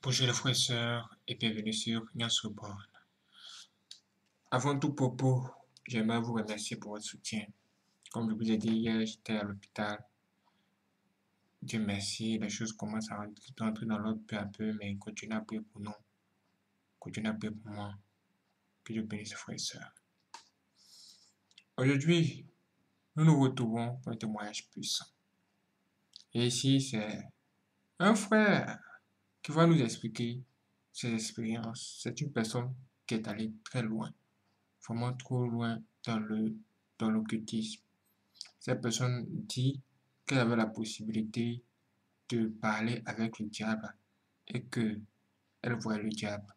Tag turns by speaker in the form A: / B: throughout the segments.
A: Bonjour les frères et sœurs et bienvenue sur Born. Avant tout propos, j'aimerais vous remercier pour votre soutien. Comme je vous ai dit hier, j'étais à l'hôpital. Dieu merci, les choses commencent à rentrer dans l'ordre peu à peu, mais continuez à prier pour nous. Continuez à prier pour moi. Que Dieu bénisse les frères et sœurs. Aujourd'hui, nous nous retrouvons pour un témoignage puissant. Et ici, c'est un frère qui va nous expliquer ses expériences. C'est une personne qui est allée très loin, vraiment trop loin dans le dans l'occultisme. Cette personne dit qu'elle avait la possibilité de parler avec le diable et que elle le diable.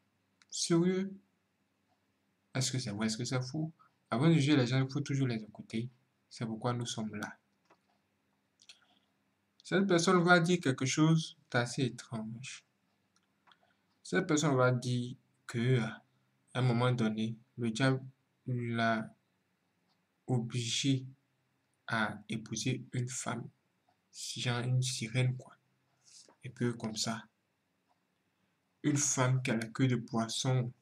A: Sérieux? Est-ce que c'est vrai? Est-ce que c'est fou? Avant de juger les gens, il faut toujours les écouter. C'est pourquoi nous sommes là. Cette personne va dire quelque chose d'assez étrange. Cette personne va dire que à un moment donné, le diable l'a obligé à épouser une femme, genre une sirène quoi. Et puis comme ça, une femme qui a la queue de poisson.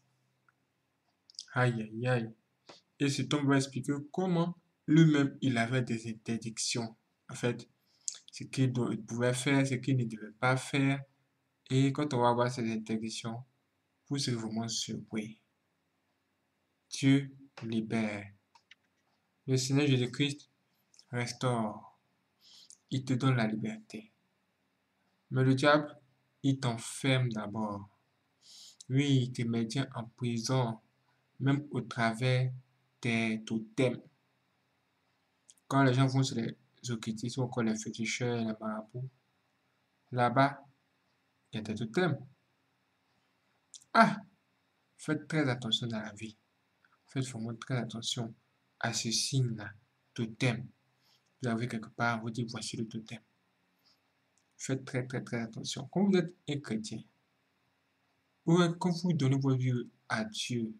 A: Aïe aïe aïe. Et cet homme va expliquer comment lui-même il avait des interdictions. En fait, ce qu'il pouvait faire, ce qu'il ne devait pas faire. Et quand on va voir ces interdictions, vous serez vraiment surpris. Dieu libère. Le Seigneur Jésus-Christ restaure. Il te donne la liberté. Mais le diable, il t'enferme d'abord. Oui, il te maintient en prison, même au travers des totems. Quand les gens vont sur les occultistes ou encore les féticheurs, les marabouts, là-bas, a des totems. Ah, faites très attention dans la vie. Faites vraiment très attention à ce signe-là, totem. Vous avez quelque part, vous dites voici le totem. Faites très très très attention. Quand vous êtes un chrétien, ou quand vous donnez votre vie à Dieu,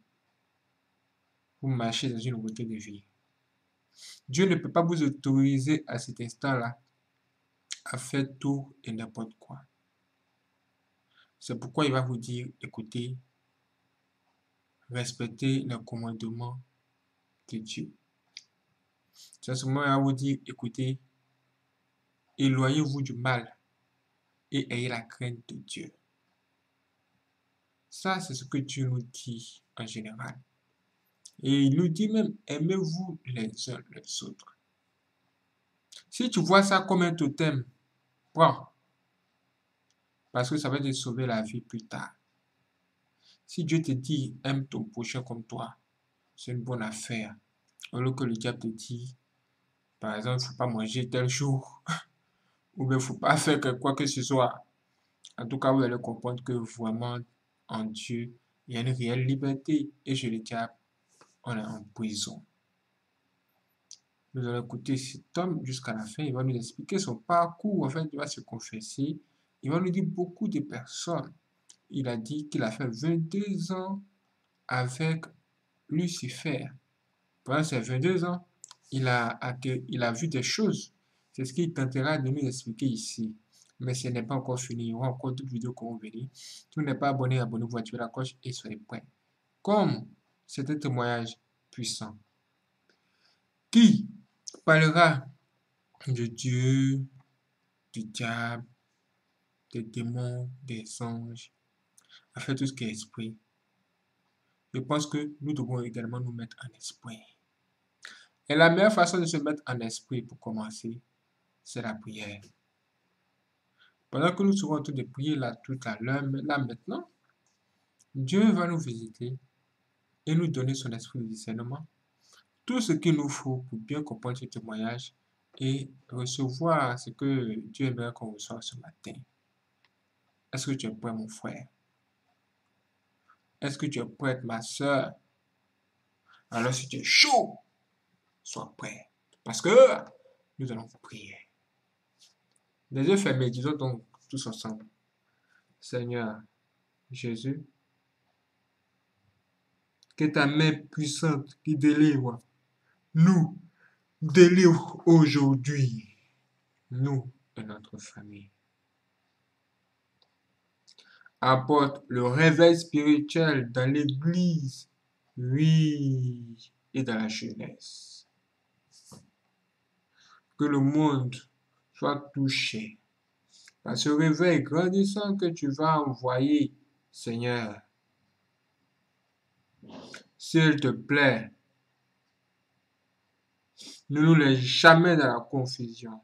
A: vous marchez dans une nouveauté de vie. Dieu ne peut pas vous autoriser à cet instant-là à faire tout et n'importe quoi. C'est pourquoi il va vous dire, écoutez, respectez le commandement de Dieu. C'est ce moment il va vous dire, écoutez, éloignez-vous du mal et ayez la crainte de Dieu. Ça, c'est ce que Dieu nous dit en général. Et il nous dit même, aimez-vous les uns les autres. Si tu vois ça comme un totem, prends. Parce que ça va te sauver la vie plus tard. Si Dieu te dit, aime ton prochain comme toi, c'est une bonne affaire. Alors que le diable te dit, par exemple, il faut pas manger tel jour, ou bien faut pas faire quoi que ce soit. En tout cas, vous allez comprendre que vraiment, en Dieu, il y a une réelle liberté. Et je le diable, on est en prison. Nous allons écouter cet homme jusqu'à la fin. Il va nous expliquer son parcours. En fait, il va se confesser. Il va nous dire beaucoup de personnes. Il a dit qu'il a fait 22 ans avec Lucifer. Pendant ces 22 ans, il a, il a vu des choses. C'est ce qu'il tentera de nous expliquer ici. Mais ce n'est pas encore fini. Il y aura encore d'autres vidéos qui vont venir. Si vous n'êtes pas abonné, abonnez-vous, activez la cloche et soyez prêts. Comme c'est un témoignage puissant qui parlera de Dieu, du diable, des démons, des anges, à faire tout ce qui est esprit. Je pense que nous devons également nous mettre en esprit. Et la meilleure façon de se mettre en esprit pour commencer, c'est la prière. Pendant que nous serons en train de prier là tout à l'heure, là maintenant, Dieu va nous visiter et nous donner son esprit de discernement. Tout ce qu'il nous faut pour bien comprendre ce témoignage et recevoir ce que Dieu aimerait qu'on reçoive ce matin. Est-ce que tu es prêt, mon frère? Est-ce que tu es prête, ma soeur? Alors, si tu es chaud, sois prêt. Parce que nous allons prier. Les yeux fermés, disons donc tous ensemble. Seigneur Jésus, que ta main puissante qui délivre nous délivre aujourd'hui, nous et notre famille. Apporte le réveil spirituel dans l'Église, oui, et dans la jeunesse. Que le monde soit touché par ce réveil grandissant que tu vas envoyer, Seigneur. S'il te plaît, ne nous laisse jamais dans la confusion.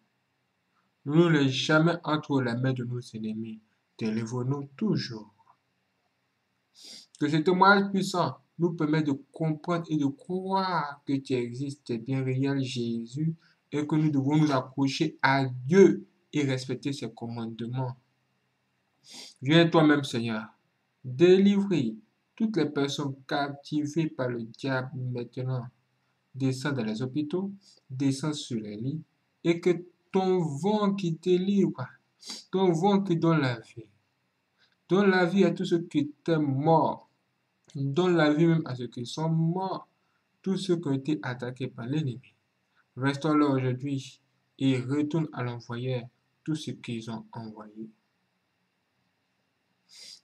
A: Ne nous laisse jamais entre les mains de nos ennemis. Délivre-nous toujours. Que ce témoignage puissant nous permette de comprendre et de croire que tu existes, tu bien réel, Jésus, et que nous devons nous accrocher à Dieu et respecter ses commandements. Viens toi-même, Seigneur, délivrer toutes les personnes captivées par le diable maintenant. Descends dans les hôpitaux, descends sur les lits, et que ton vent qui délivre, ton vent qui donne la vie, donne la vie à tous ceux qui étaient morts, donne la vie même à ceux qui sont morts, tous ceux qui ont été attaqués par l'ennemi. Restons là aujourd'hui et retourne à l'envoyeur tout ce qu'ils ont envoyé.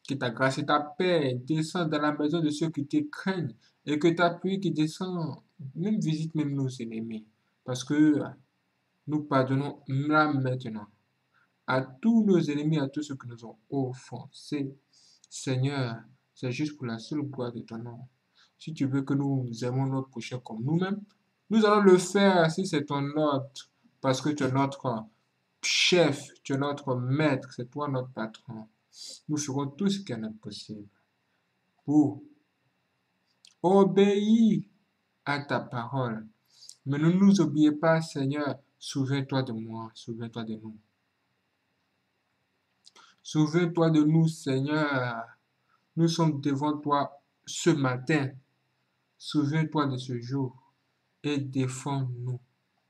A: Que ta grâce et ta paix descendent dans la maison de ceux qui te craignent et que ta pluie qui descend, même visite même nos ennemis. Parce que nous pardonnons là maintenant à tous nos ennemis, à tous ceux qui nous ont offensés. Seigneur, c'est juste pour la seule gloire de ton nom. Si tu veux que nous aimons notre prochain comme nous-mêmes, nous allons le faire si c'est ton ordre, parce que tu es notre chef, tu es notre maître, c'est toi notre patron. Nous ferons tout ce qui est possible pour obéir à ta parole. Mais ne nous oubliez pas, Seigneur, souviens-toi de moi, souviens-toi de nous. Souviens-toi de nous, Seigneur. Nous sommes devant toi ce matin. Souviens-toi de ce jour et défends-nous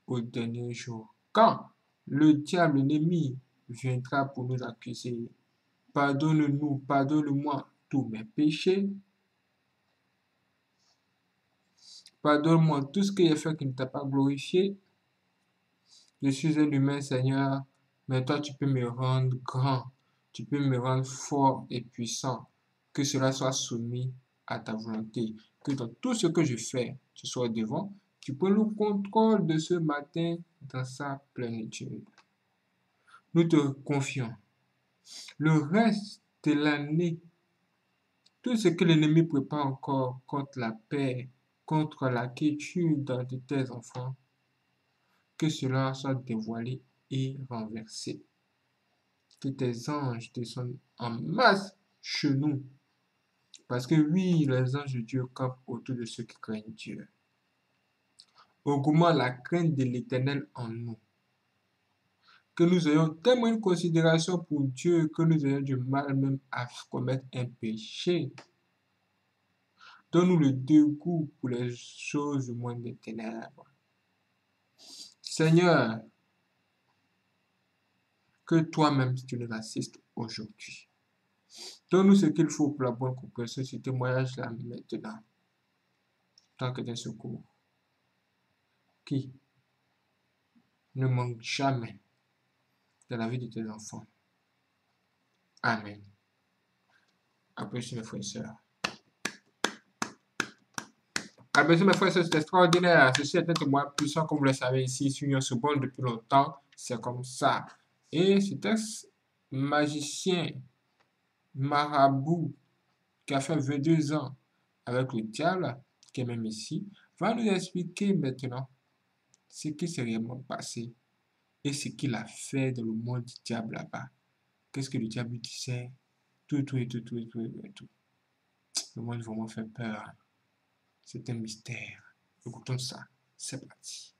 A: au dernier jour. Quand le diable ennemi viendra pour nous accuser, pardonne-nous, pardonne-moi tous mes péchés. Pardonne-moi tout ce que j'ai fait qui ne t'a pas glorifié. Je suis un humain, Seigneur, mais toi, tu peux me rendre grand. Tu peux me rendre fort et puissant. Que cela soit soumis à ta volonté. Que dans tout ce que je fais, tu sois devant. Tu peux le contrôle de ce matin dans sa plénitude. Nous te confions. Le reste de l'année, tout ce que l'ennemi prépare encore contre la paix, contre la quiétude de tes enfants, que cela soit dévoilé et renversé. Que tes anges descendent en masse chez nous. Parce que oui, les anges de Dieu campent autour de ceux qui craignent Dieu. Augmente la crainte de l'éternel en nous. Que nous ayons tellement une considération pour Dieu que nous ayons du mal même à commettre un péché. Donne-nous le dégoût pour les choses du monde des ténèbres. Seigneur, que toi-même tu nous assistes aujourd'hui. Donne-nous ce qu'il faut pour la bonne compréhension ce témoignage-là maintenant. Tant que des secours. Qui ne manque jamais dans la vie de tes enfants. Amen. Applaudissez mes frères et sœurs. Applaudissez mes frères et sœurs, c'est extraordinaire. Ceci est un témoin puissant, comme vous le savez ici, sur ce bon depuis longtemps. C'est comme ça. Et un magicien, marabout, qui a fait 22 ans avec le diable, qui est même ici, va nous expliquer maintenant ce qui s'est réellement passé et ce qu'il a fait dans le monde du diable là-bas. Qu'est-ce que le diable disait? Tout, tout, et tout, tout, et tout, et tout. Le monde vraiment fait peur. C'est un mystère. Écoutons ça. C'est parti.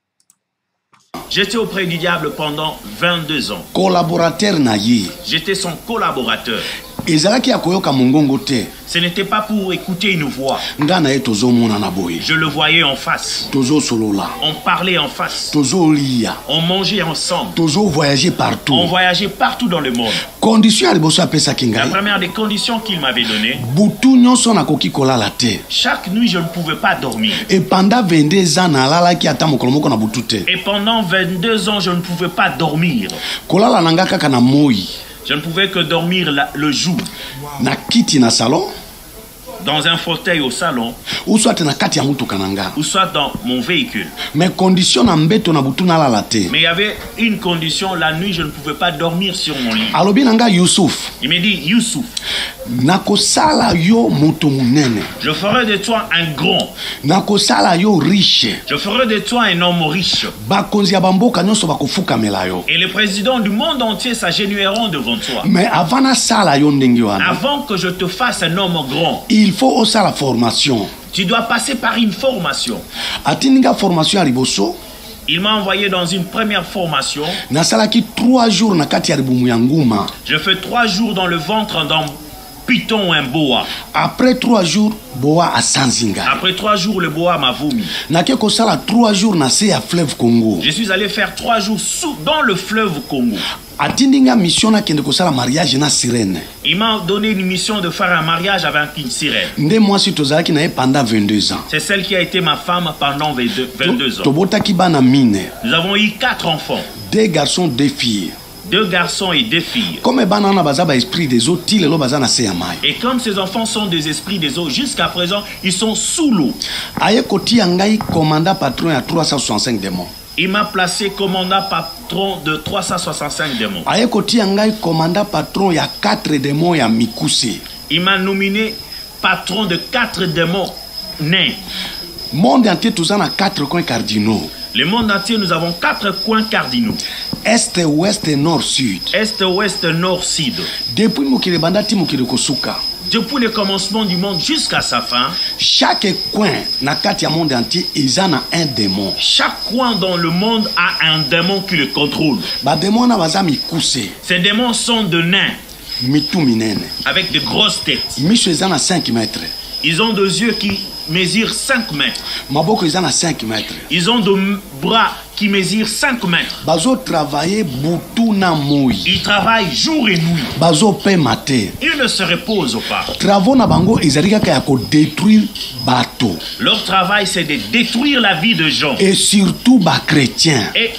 B: J'étais auprès du diable pendant 22 ans.
C: collaborateur na ye
B: J'étais son collaborateur.
C: Ezalaki ya koyoka mongongo te
B: Ce n'était pas pour écouter une voix.
C: nga na ye tozomonana boye
B: Je le voyais en face.
C: tozosolola
B: On parlait en face.
C: tozolia
B: On mangeait ensemble.
C: tozovoyage
B: On
C: partout
B: voyageait partout dans le monde.
C: condition ya liboso apesaki
B: La
C: ngai
B: première des conditions qu'il m'avait données,
C: butu nyonso nakoki kolala te
B: chaque nuit je ne pouvais pas dormir.
C: e pendant 22 ans nalalaki ata mokolo moko na butu te
B: Et pendant 22 ans, je ne pouvais pas dormir.
C: Na na
B: Je ne pouvais que dormir la- le jour.
C: Na kiti na salon
B: dans un fauteuil au salon.
C: ou soit na kati ya mutuka na nga.
B: Ou soit dans mon véhicule.
C: me condition na mbeto na butu nalala te.
B: Mais il y avait une condition, la nuit je ne pouvais pas dormir sur mon lit.
C: alobi na nga yusuf
B: Il m'a dit, Youssouf,
C: nakosala yo moto monene
B: je ferai de toi un grand,
C: nakosala yo riche
B: je ferai de toi un homme riche.
C: bakonzi ya bamboka nyonso bakofukamela yo
B: Et les présidents du monde entier s'agenouilleront devant toi.
C: me avant nasala yo ndenge wana
B: Avant que je te fasse un homme grand,
C: il faut osala formation
B: tu dois passer par une formation.
C: formation ya liboso
B: Il m'a envoyé dans une première formation.
C: nasalaki 3 jours na kati ya libumu ya nguma
B: Je fais trois jours dans le ventre d'un python ou un boa.
C: après 3 jours boa asanzi ngai
B: Après trois jours, le boa m'a vomi.
C: nake kosala 3 jours na se ya fleuve congo
B: Je suis allé faire trois jours sous, dans le fleuve Congo.
C: atindi nga mission nakende kosala mariage na sirene
B: Il m'a donné une mission de faire un mariage avec une sirène.
C: nde mwasi tozalaki na ye pendant 22 ans
B: C'est celle qui a été ma femme pendant 22, 22 ans.
C: tobotaki bana mine
B: Nous avons eu quatre enfants,
C: deux garçons deux filles
B: deux garçons et deux filles.
C: comme bana wana baza baesprit des eaux ti lelo baza na se ya mai
B: Et comme ces enfants sont des esprits des eaux, jusqu'à présent, ils sont sous l'eau.
C: aye kotia ngai commandant patron ya 365 démons
B: Il m'a placé commandant patron de 365 démons.
C: aye kotia ngai commandant patron ya 4 démons ya mikuse
B: Il m'a nominé patron de quatre démons nains.
C: monde entier toza na 4 coins cardinaux
B: Le monde entier, nous avons quatre coins cardinaux.
C: est ouest nord sud
B: Est, ouest, nord, sud.
C: depuis
B: Depuis le commencement du monde jusqu'à sa fin,
C: chaque coin na kati ya monde entier eza na un démon
B: chaque coin dans le monde a un démon qui le contrôle.
C: baza mikuse
B: Ces démons sont de nains,
C: mitu minene
B: avec de grosses têtes.
C: miso eza na 5 mètres
B: Ils ont deux yeux qui mesurent 5 mètres.
C: maboko eza na 5 mètres
B: Ils ont m- bras qui mesurent 5 mètres.
C: bazotravaille butu na moi
B: Ils travaillent jour et nuit.
C: bazopema te
B: Ils ne se reposent pas.
C: travaux na bango ezali kaka ya kodétruire bato
B: Leur travail, c'est de détruire la vie de gens.
C: et surtout bachrétien
B: Et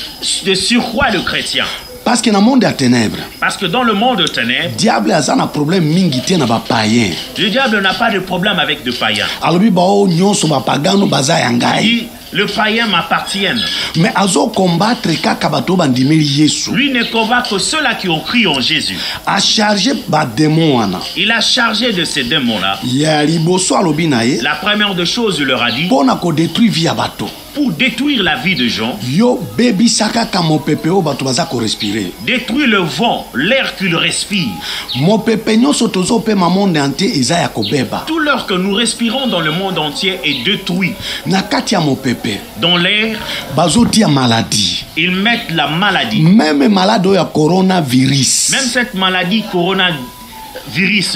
B: de surcroît le chrétien.
C: Parce que na monde ya ténèbre
B: Parce que dans le monde de ténèbres,
C: diable na problème mingi te na bapayen
B: le diable n'a pas de problème avec de païens.
C: alobi bao nyonso bapagano baza ya
B: Il
C: ngai
B: dit, le païen m'appartient.
C: me azokombattre kaka bato bandimeli yesu
B: Lui ne combat que ceux-là qui ont cru en Jésus.
C: acharge bademon wana
B: Il a chargé de ces démons-là.
C: ya liboso alobi na ye
B: La première des choses, il leur a dit,
C: mpo na kodétruire vie ya bato
B: pour détruire la vie de gens,
C: yo bebisa kaka mopepe oyo bato baza korespire
B: détruire le vent, l'air qu'ils respirent.
C: mopepe nyonso tozopema monde entier ya kobeba
B: Tout l'air que nous respirons dans le monde entier est détruit.
C: na kati ya mopepe
B: Dans l'air,
C: bazotia maladi
B: ils mettent la maladie.
C: meme maladi oyo ya coronavirus
B: Même cette maladie coronavirus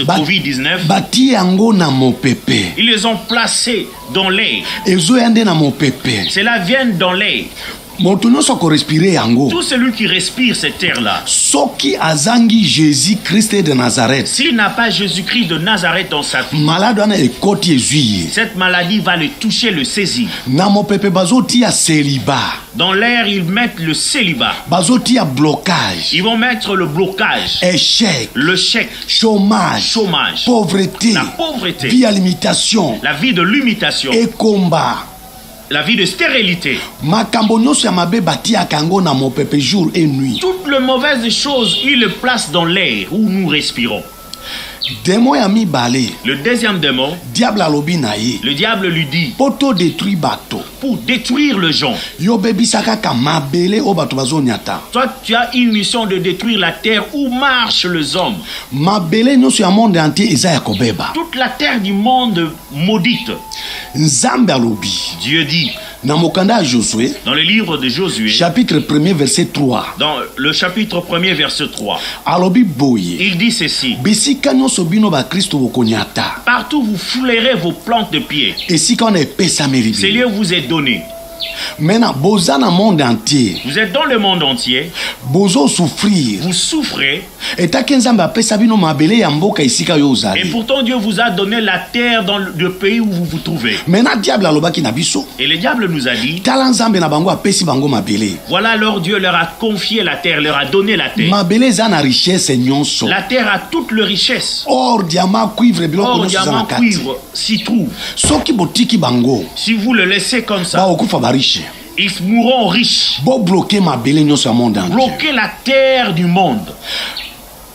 C: Ba-
B: Covid-19,
C: batie yango na mopepe
B: ils les ont placés dans l'air.
C: ezoya nde na mopepe
B: Cela vient dans l'air. Tout celui qui respire cette air-là,
C: soki azangi jésus krist de nazareth.
B: s'il n'a pas Jésus-Christ de Nazareth dans sa vie, cette maladie va le toucher, le saisir. Dans l'air, ils mettent le célibat.
C: blocage.
B: Ils vont mettre le blocage,
C: échec.
B: Le chèque,
C: chômage.
B: Chômage,
C: pauvreté.
B: La pauvreté,
C: vie ya limitation.
B: La vie de l'imitation,
C: ekomba
B: la vie de stérilité. Toutes les mauvaises choses, ils les placent dans l'air où nous respirons.
C: Demo ya mibale
B: Le deuxième démon,
C: diable alobi na ye
B: le diable lui dit,
C: mpo todétruire bato
B: pour détruire le gens,
C: yo bebisa kaka mabele oyo bato bazoniata
B: toi tu as une mission de détruire la terre où marchent les hommes.
C: mabele nyonso ya monde entier ya kobeba.
B: Toute la terre du monde maudite.
C: nzambe alobi
B: Dieu dit dans le livre de Josué,
C: chapitre 1er verset 3
B: dans le chapitre 1er, verset 3,
C: alobi boye
B: il dit ceci. Partout vous foulerez vos plantes de pied.
C: esika wana epesameli
B: Ces
C: bino
B: lieux vous est donné.
C: Maintenant boza na monde entier.
B: Vous êtes dans le monde entier,
C: bozosouffrir
B: vous souffrez, et pourtant Dieu vous a donné la terre dans le le pays où vous vous trouvez.
C: maintenant diable alobaki na biso
B: Et le diable nous a dit,
C: tala nzambe na bango apesi bango mabele
B: voilà alors Dieu leur a confié la terre, leur a donné la terre.
C: mabele eza na richesse nyonso
B: La terre a toute le richesse.
C: or diamant cuivre biloko
B: Or, diamant, cuivre s'y trouve.
C: soki botiki bango
B: Si vous le laissez comme ça, ils mourront riches. Bloquer la terre du monde.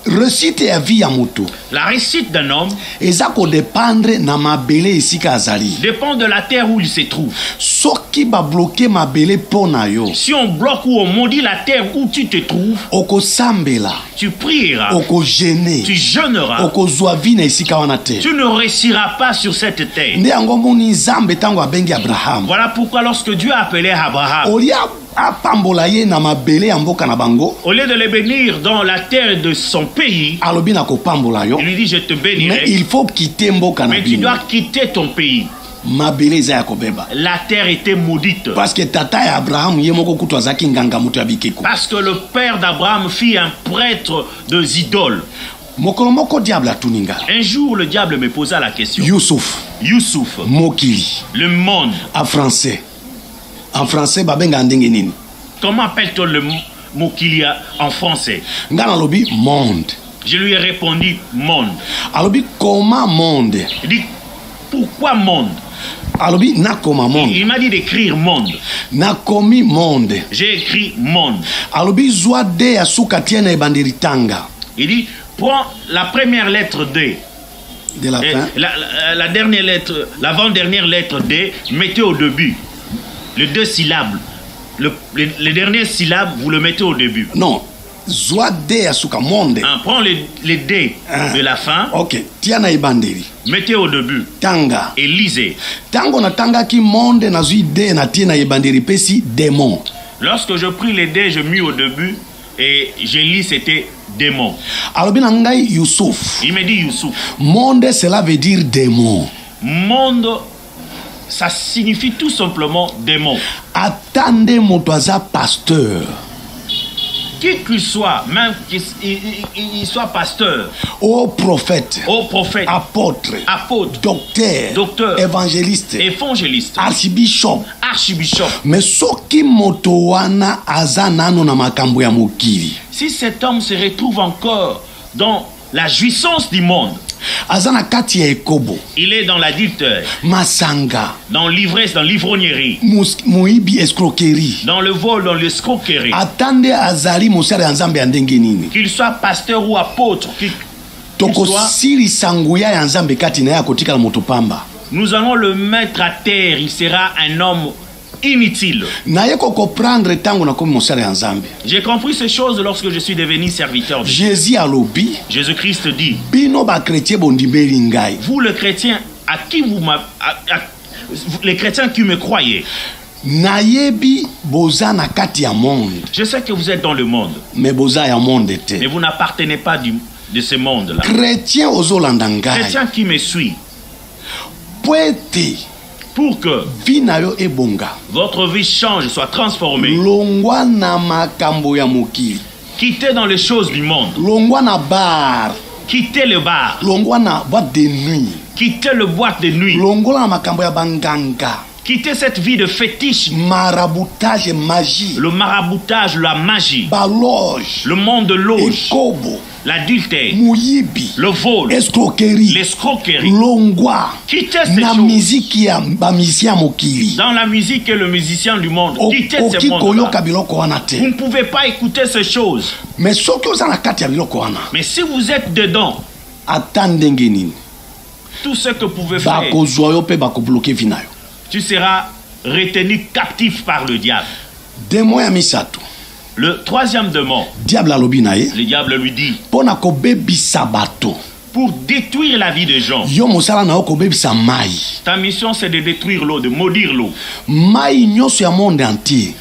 C: Réussite ya vie ya moto.
B: La réussite d'un homme
C: eza kodépendre na mabele esika azali.
B: dépend de la terre où il se trouve.
C: soki babloke mabele mpo na yo
B: Si on bloque ou on maudit la terre où tu te trouves,
C: okosambela
B: tu prieras,
C: okogene
B: tu jeûneras,
C: okozwa vi na esika wana te.
B: Tu ne réussiras pas sur cette terre.
C: nde yango moni nzambe ntango abengi abrahamu
B: Voilà pourquoi lorsque Dieu a appelé Abraham,
C: olia apambola ye na mabele ya mboka na bango.
B: Au lieu de le bénir dans la terre de son pays,
C: alobi na kopambola yo.
B: il lui dit Je te
C: mais
B: bénirai,
C: il faut kite mboka na
B: mais tu dois quitter ton pays.
C: mabele eza ya kobeba.
B: La terre était maudite.
C: parce que tata ya abrahamu ye moko kutu azalaki nganga moto ya bikeko.
B: Parce que le père d'Abraham fit un prêtre de idoles.
C: mokolo moko diable atuni nga
B: Un jour, le diable me posa la question.
C: Yusuf
B: Youssouf,
C: mokili.
B: Le monde,
C: en français en français babengaka ndenge nini?
B: Comment appelle-t-on le mot- qu'il y a en français?
C: Nga nalobi monde
B: Je lui ai répondu monde.
C: alobi koma monde
B: Il dit pourquoi monde?
C: Alobi nakoma monde
B: Il m'a dit d'écrire monde.
C: nakomi monde
B: J'ai écrit monde.
C: alobi zwa de ya suka tie na ebandeli tanga
B: Il dit prends la première lettre D.
C: de la fin
B: la, la- la dernière lettre, l'avant-dernière lettre D, mettez au début. Les deux syllabes. Le, les, les dernières syllabes, vous le mettez au début.
C: non zwa de ya suka monde
B: Hein, prends les, les D
C: Ah.
B: de la fin,
C: ok tia na ebandeli
B: mettez au début
C: tanga
B: et lisez.
C: ntango natangaki monde nazwi de natie na ebandeli epesi démon
B: Lorsque je pris les D, je mis au début et j'ai lu c'était démon.
C: na ngai yusuf
B: Il me dit Youssouf.
C: monde cela veut dire démon
B: Monde, ça signifie tout simplement démon.
C: moto aza pasteur
B: Qui qu'il soit, même qu'il il- il- il soit pasteur,
C: o prophète
B: au prophète,
C: apôtre
B: apôtre,
C: docteur
B: Docteur.
C: évangéliste
B: évangéliste,
C: archibishop
B: archibishop.
C: me soki moto wana aza nano na makambo ya mokili
B: Si cet homme se retrouve encore dans la jouissance du monde,
C: aza na kati ya ekobo.
B: Il est dans l'adultère,
C: masanga.
B: Dans l'ivresse, dans l'ivrognerie,
C: moyibi escroquerie.
B: Dans le vol, dans l'escroquerie.
C: ata nde azali mosala ya nzambe ya ndenge nini?
B: Qu'il soit pasteur ou apôtre, qu'il- soit,
C: tokosilisa nguya ya nzambe kati na ye akotikala moto pamba.
B: Nous allons le mettre à terre. Il sera un homme inutile. J'ai compris ces choses lorsque je suis devenu serviteur de Jésus-Christ dit, vous le chrétien, à qui vous m'a- à- à- les chrétiens qui me croyez, je sais que vous êtes dans le monde, mais vous n'appartenez pas du- de ce monde-là.
C: chrétien
B: qui me suit, pour que votre vie change, soit transformée, quittez dans les choses du monde, quittez le bar,
C: longwa na boîte de nuit.
B: Quittez le boîte de nuit, quittez cette vie de fétiche,
C: maraboutage magie.
B: Le maraboutage, la magie,
C: baloge.
B: Le monde de l'auge,
C: ekobo
B: l'adultère, le vol,
C: escroquerie
B: l'escroquerie.
C: longwa na miziki ya bamisien ya mokili
B: Dans la musique et le musicien du monde, quittez ces
C: okoki
B: mondes
C: koyoka biloko wana
B: Vous ne pouvez pas écouter ces choses. Mais si vous êtes dedans,
C: ata ndenge nini?
B: tout ce que vous pouvez faire,
C: bakozwa yo mpe bakobloke vi na yo
B: tu seras retenu captif par le diable.
C: demo ya misato
B: Le troisième démon,
C: diable alobi na ye
B: le diable lui dit,
C: mpo na kobebisa bato
B: pour détruire la vie des gens,
C: yo mosala na yo kobebisa mai
B: ta mission c'est de détruire l'eau, de maudire l'eau.
C: mai nyonso ya monde entier.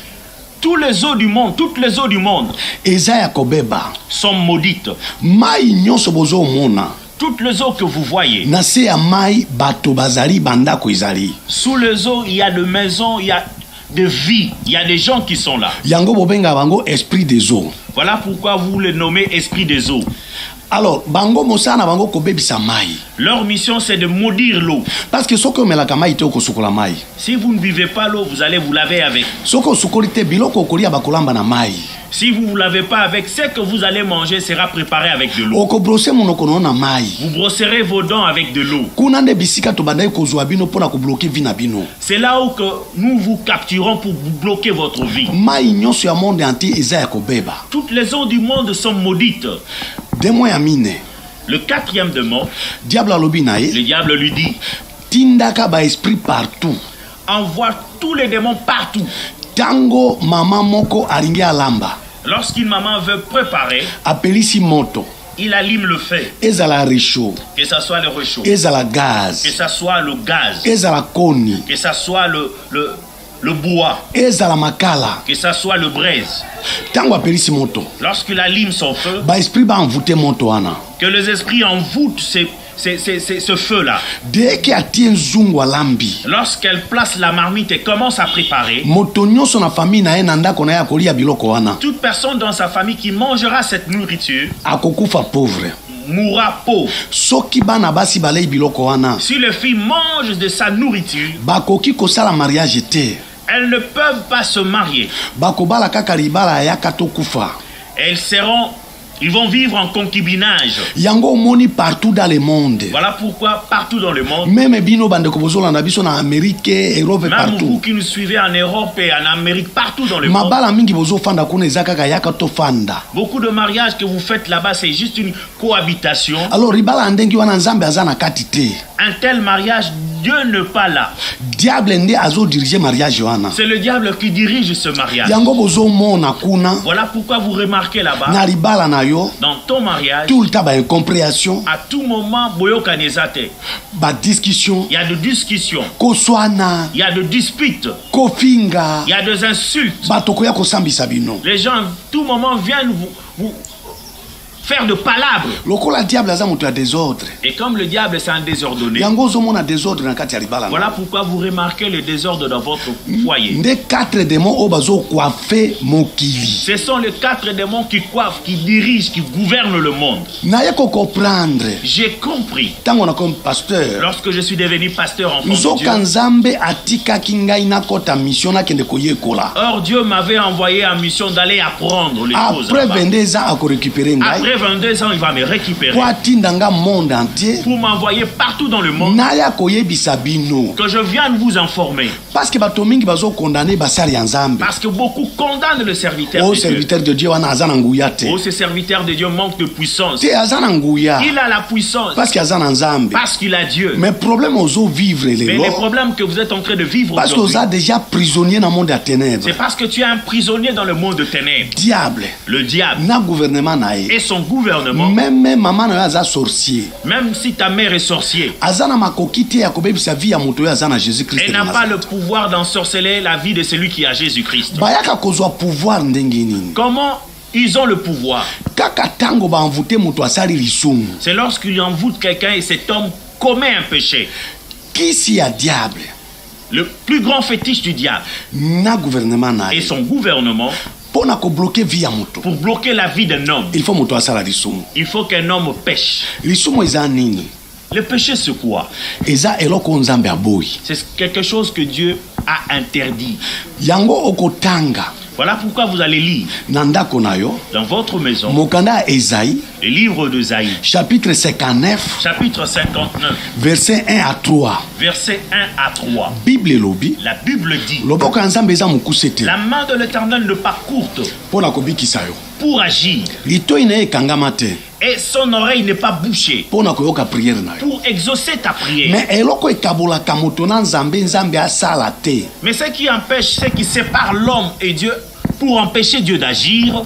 B: Tous les eaux du monde, toutes les eaux du monde
C: eza ya kobeba
B: sont maudites.
C: mai nyonso bozomona
B: Toutes les eaux que vous voyez,
C: na se ya mai bato bazali bandako ezali.
B: Sous les eaux, il y a des maisons, il y a de vie. Il y a des gens qui sont là.
C: yango bobenga bango esprit des eaux
B: Voilà pourquoi vous les nommez esprit des eaux.
C: alors bango mosala na bango kobebisa mai
B: Leur mission, c'est de maudire l'eau.
C: parce que soki omelaka mai te okosukola mai
B: Si vous ne buvez pas l'eau, vous allez vous laver avec.
C: soki osukoli te biloko okolia bakolamba na mai
B: Si vous ne vous lavez pas avec, ce que vous allez manger sera préparé avec de l'eau. Vous brosserez vos dents avec de l'eau. C'est là où que nous vous capturons pour vous bloquer votre vie. Toutes les eaux du monde sont maudites. Le quatrième
C: ye
B: le diable lui dit,
C: tindaka baesprit partout
B: envoie tous les démons partout.
C: Ntango mama moko alingi alamba
B: Lorsqu'une maman veut préparer,
C: apelisi moto.
B: il allume le feu,
C: ezala réchaud
B: que ce soit le réchaud,
C: ezala
B: que
C: gaz
B: ce soit le gaz,
C: ezala koni.
B: Que ce soit le, le, le bois,
C: ezala makala.
B: Que ce soit le braise.
C: ntango apelisi moto.
B: Lorsqu'il allume son feu,
C: baesprit baenvoute moto wana.
B: que les esprits envoûtent ces- ce feu-là. Lorsqu'elle place la marmite et commence à préparer, toute personne dans sa famille qui mangera cette nourriture mourra pauvre. Si les filles mangent de sa nourriture, elles ne peuvent pas se marier. Elles seront, ils vont vivre en concubinage.
C: yango omoni partout dans le monde.
B: Voilà pourquoi partout dans le monde,
C: meme bino bandeko bozolanda biso na amerike erope
B: même vous
C: partout
B: qui nous suivez en Europe et en Amérique, partout dans le monde,
C: mabala mingi bozofanda kuna eza kaka yaka tofanda
B: beaucoup de mariages que vous faites là-bas, c'est juste une cohabitation.
C: alors libala ya ndenge wana nzambe aza na kati te.
B: Un tel mariage, Dieu n'est pas là.
C: diable nde azodirige mariage wana.
B: C'est le diable qui dirige ce mariage.
C: yango bozomona kuna.
B: Voilà pourquoi vous remarquez là-bas,
C: na na yo.
B: Dans ton mariage,
C: tout le temps baincompréhension
B: à tout moment, boyoka nezate.
C: badiscussion
B: Il y a de discussions,
C: koswana
B: il y a de disputes,
C: kofinga
B: il y a des insultes.
C: bato koya kosambisa bino.
B: Les gens, tout moment, viennent vous, vous faire de palabres.
C: lokola diable aza moto ya désordre
B: Et comme le diable c'est un désordonné,
C: yango ozomona désordre na kati ya libala na
B: voilà pourquoi vous remarquez le désordre dans votre foyer.
C: nde 4 démon oyo bazokwafe mokili
B: Ce sont les quatre démons qui coiffent, qui dirigent, qui gouvernent le monde.
C: naye kokomprendre
B: J'ai compris,
C: ntango na comme pasteur
B: lorsque je suis devenu pasteur enfant de
C: nzoka
B: Dieu,
C: nzambe atikaki ngai nakɔta mission nakende koyekola
B: or Dieu m'avait envoyé en mission d'aller apprendre les choses.
C: après. 22 ans akorécupere ngai
B: Après 22 ans, il va me récupérer.
C: Monde entier.
B: Pour m'envoyer partout dans le monde,
C: naya
B: que je vienne vous informer.
C: parce que bato mingi bazokondane basali nzambe.
B: Parce que beaucoup condamnent le serviteur
C: o
B: de Dieu.
C: serviteur de dieu wana aza na nguya te.
B: Oh, ce serviteur de Dieu manque de puissance.
C: te aza na nguya.
B: Il a la puissance.
C: Parce que aza na nzambe.
B: Parce qu'il a Dieu.
C: mais problème ozovivre
B: Mais les
C: lelo
B: problèmes que vous êtes en train de vivre
C: parce que
B: aujourd'hui,
C: oza déjà prisonnier na monde ya ténèbre
B: c'est parce que tu es un prisonnier dans le monde de ténèbres.
C: diable.
B: Le diable.
C: Na gouvernement na ye.
B: Et son gouvernement,
C: meme mama na yo aza sorcier.
B: Même si ta mère est sorcier,
C: aza na makoki te ya kobebisa vi ya moto oyo aza na jésus christ
B: elle
C: na
B: pas le pouvoir d'ensorceler la vie de celui qui a Jésus-Christ.
C: bayaka kozwa pouvoir ndenge nini?
B: Comment ils ont le pouvoir?
C: Kaka ntango baenvoute moto asali lisumu
B: C'est lorsqu'il envoûte quelqu'un et cet homme commet un péché.
C: kisi ya diable?
B: Le plus grand fétiche du diable.
C: Na gouvernement na
B: et son gouvernement,
C: mpo na kobloke vi ya moto.
B: Pour bloquer la vie d'un homme,
C: il faut moto asala lisumu
B: il faut qu'un homme pêche.
C: lisumu eza nini.
B: Le péché, c'est quoi?
C: Eza eloko nzambe aboyi.
B: C'est quelque chose que Dieu a interdit.
C: yango okotanga
B: Voilà pourquoi vous allez lire. Dans votre maison le livre de Zaï,
C: chapitre 59
B: chapitre 59,
C: verset 1 à 3
B: versets 1 à 3.
C: bible elobi.
B: La Bible dit La main de l'Éternel n'est pas courte pour agir et son oreille n'est pas bouchée pour exaucer ta prière. Mais ce qui empêche, ce qui sépare l'homme et Dieu pour empêcher Dieu d'agir,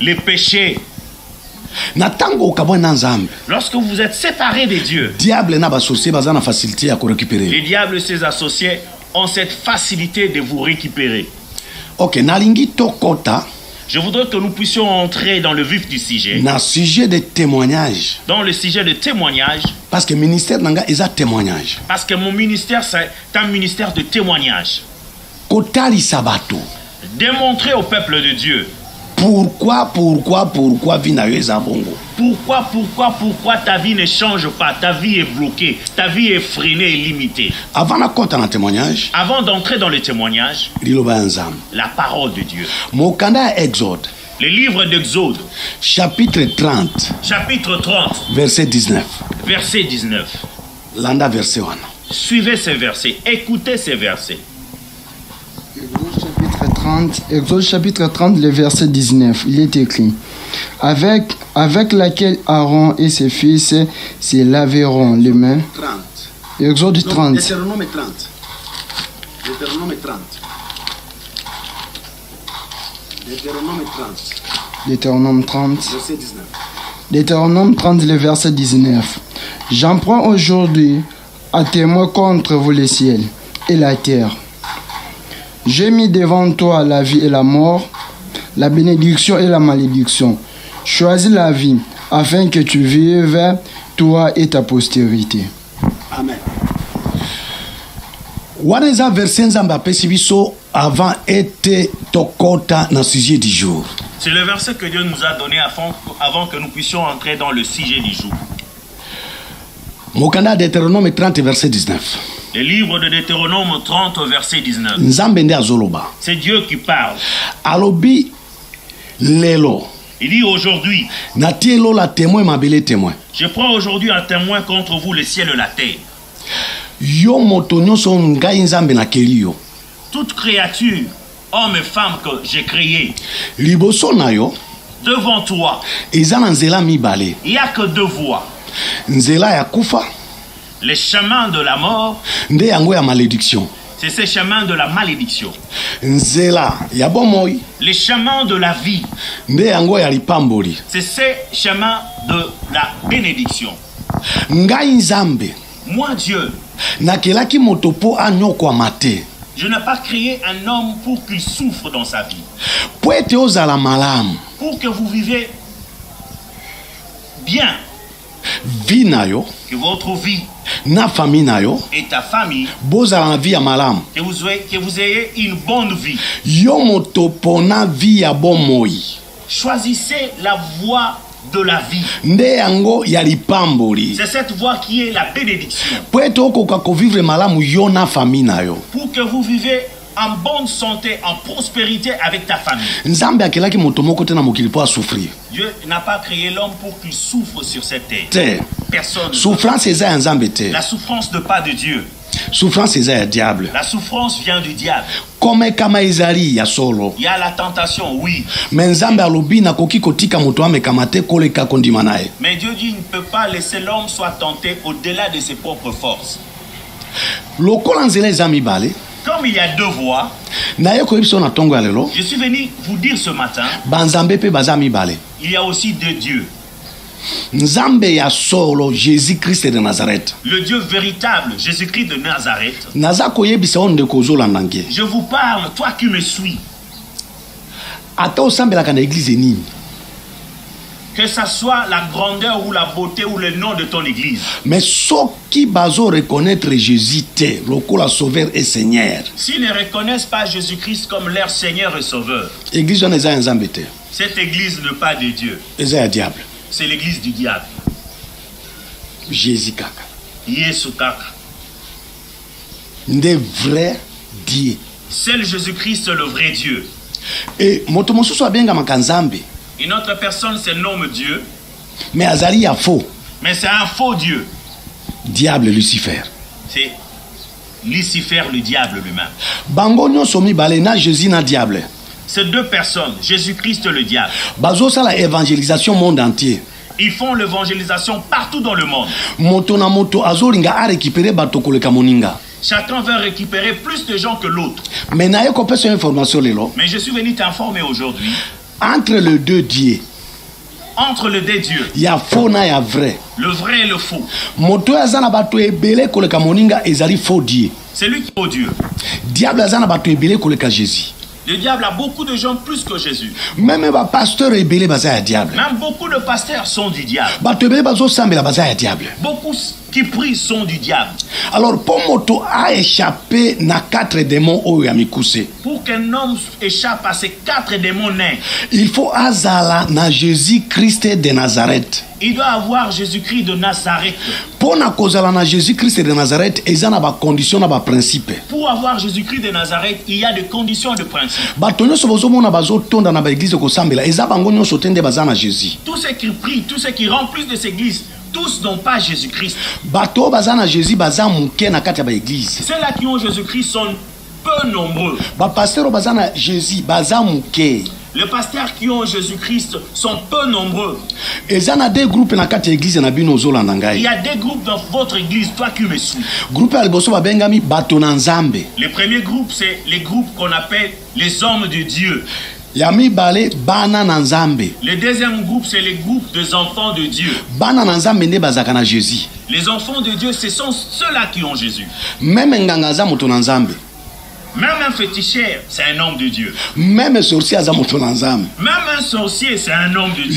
B: les péchés. Lorsque vous êtes séparés de Dieu,
C: diable
B: les diables et ses associés ont cette facilité de vous récupérer.
C: ok nalingi tokɔta
B: Je voudrais que nous puissions entrer dans le vif du sujet,
C: na sujet de témoignage
B: dans le sujet de témoignage,
C: parce que ministère na nga eza témoignage.
B: Parce que mon ministère, c'est un ministère de témoignage.
C: kotalisa bato
B: Démontrer au peuple de Dieu
C: pourquoi pourquoi pourquoi vi na yo eza bongo?
B: Pourquoi, pourquoi, pourquoi ta vie ne change pas, ta vie est bloquée, ta vie est freinée et limitée.
C: avant nakɔta na témoignage
B: Avant d'entrer dans le témoignage, la parole de Dieu.
C: mokanda exode
B: Le livre d'Exode,
C: chapitre 30
B: chapitre 30,
C: verset 19
B: verset 19.
C: landa verset wana
B: Suivez ces versets, écoutez ces versets.
D: Exode chapitre 30, Exode chapitre 30, le verset 19, il est écrit avec, avec laquelle Aaron et ses fils se laveront les mains.
C: 30
D: Exode 30,
C: Deutéronome 30 Deutéronome 30 Deutéronome 30
D: Deutéronome 30,
C: verset 19
D: Deutéronome 30, le verset 19. J'en prends aujourd'hui à témoin contre vous les ciels et la terre. J'ai mis devant toi la vie et la mort, la bénédiction et la malédiction. Choisis la vie afin que tu vives, toi et ta postérité.
C: amen wana eza verset nzambe apesi biso avant ete tokɔta na sujet du jour
B: C'est le verset que Dieu nous a donné avant, avant que nous puissions entrer dans le sujet du jour.
C: mokanda ya deutéronome 30 verset 19
B: Le livre de Deutéronome 30, verset 19.
C: nzambe nde azoloba
B: C'est Dieu qui parle.
C: alobi lelo
B: Il dit aujourd'hui,
C: lola témoin mabele témoin
B: je prends aujourd'hui un témoin contre vous, le ciel et la terre.
C: yo moto nyonso ngai nzambe nakeli yo
B: Toute créature, homme et femme que j'ai créé,
C: liboso na yo
B: devant toi,
C: eza na nzela mibale
B: il n'y a que deux voies.
C: nzela ya kufa
B: Les chemins de la mort,
C: nde yango ya malédiction.
B: C'est ces chemins de la malédiction.
C: nzela ya bomoi.
B: Les chemins de la vie,
C: nde yango ya lipamboli.
B: C'est ces chemins de la bénédiction.
C: ngai nzambe
B: Moi, Dieu,
C: nakelaki moto mpo anyokwama te
B: je n'ai pas créé un homme pour qu'il souffre dans sa vie. Pour que vous vivez bien,
C: vi na yo
B: que votre vie
C: na famille na yo
B: et ta famille,
C: bozala na vi ya malamu
B: que vous ayez, que vous ayez une bonne vie.
C: yo moto mpona vi ya bomoi
B: Choisissez la voie de la vie.
C: nde yango ya lipamboli
B: C'est cette voie qui est la bénédiction.
C: mpo ete okoka kovivre malamu yo na famille na yo?
B: Pour que vous vivez en bonne santé, en prospérité avec ta famille. Dieu n'a pas créé l'homme pour qu'il souffre sur cette terre.
C: te
B: Personne.
C: souffrance
B: La souffrance ne pas de Dieu.
C: souffrance eza diable
B: La souffrance vient du diable.
C: komekama ezali ya solo
B: Il y a la tentation, oui.
C: me nzambe alobi nakoki kotika moto amekama te koleka kondima na ye
B: Mais Dieu dit il ne peut pas laisser l'homme soit tenté au-delà de ses propres forces.
C: lokola nzela eza mibale
B: Comme il y a deux voies,
C: na lelo.
B: je suis venu vous dire ce matin, il y a aussi deux dieux.
C: nzambe ya solo jésus krist de nazareth.
B: Le Dieu véritable, Jésus-Christ de Nazareth.
C: naza koyebisa oyo ndeko ozolanda
B: Je vous parle, toi qui me suis,
C: ata osambelaka na eglize nini
B: que ça soit la grandeur ou la beauté ou le nom de ton église.
C: me soki bazoreconnaître jésus te lokola sauveur et seigneur
B: S'ils ne reconnaissent pas Jésus-Christ comme leur Seigneur et Sauveur,
C: te
B: cette église n'est pas de Dieu,
C: diable
B: c'est l'église du diable.
C: jésus kaka
B: Yesu kaka.
C: nde vrai die
B: Seul Jésus-Christ est le vrai Dieu.
C: e moto mosusu abengamaka nzambe
B: Une autre personne se nomme Dieu,
C: me azali ya faux.
B: Mais c'est un faux Dieu.
C: diable lucifer.
B: C'est Lucifer, le diable lui-même.
C: bango nyonso mibale na jésus na diable.
B: Ces deux personnes, Jésus-Christ le diable,
C: bazosala évangélisation monde entier.
B: Ils font l'évangélisation partout dans le monde.
C: moto na moto azolinga arécupere bato koleka moninga.
B: Chacun veut récupérer plus de gens que l'autre.
C: me naye yo information lelo.
B: Mais je suis venu t'informer aujourd'hui,
C: entre le deux dieu
B: entre le deux dieux,
C: ya faux na ya vrai.
B: Le vrai et le faux,
C: moto aza na bato ebele koleka moninga ezali faux dieu.
B: C'est lui qui est au Dieu.
C: diable aza na bato ebele koleka jésus
B: Le diable a beaucoup de gens plus que Jésus.
C: meme bapasteur ebele baza ya diable
B: Même beaucoup de pasteurs sont du diable.
C: bato ebele bazosambela baza ya diable
B: Beaucoup qui prient sont du diable.
C: alors mpo moto aéchappe na quatre démons oyo ya mikuse
B: Pour qu'un homme échappe à ces quatre démons nains,
C: il faut azala na jésus christ de nazareth
B: il doit avoir Jésus-Christ de Nazareth.
C: Mpo na kozala na jésus christ de nazareth eza na bacondition na baprincipe
B: Pour avoir Jésus-Christ de Nazareth, il y a des conditions de principe.
C: bato nyonso bozomona bazotonda na baeglize kosambela eza bango nyonso te nde baza na jésus
B: Tous ceux qui prient, tous ceux qui remplissent des églises, tous n'ont pas Jésus-Christ.
C: bato oyo baza na jésus baza moke na kati ya baeglize
B: Ceux-là qui ont Jésus-Christ sont peu nombreux.
C: bapaster oyo baza na jésus baza moke
B: Les pasteurs qui ont Jésus-Christ sont peu nombreux.
C: groupe
B: Il y a des groupes dans votre église, toi qui me suis.
C: groupe
B: Le premier groupe, c'est les groupes qu'on appelle les hommes de Dieu. Le deuxième groupe, c'est les groupes des enfants de Dieu. Les enfants de Dieu, ce sont ceux-là qui ont Jésus.
C: meme
B: Même un féticheur, c'est un homme de Dieu.
C: sorcier moto na nzambe
B: Même un sorcier, c'est un homme de Dieu.